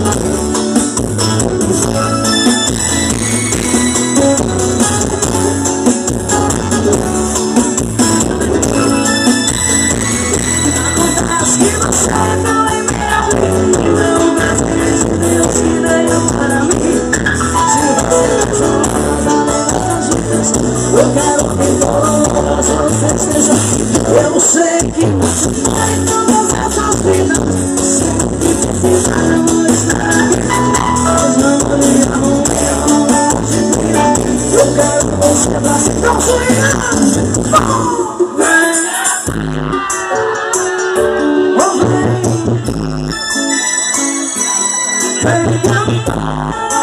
I was asking myself, now I'm here with you. 让岁月放慢，我们飞扬。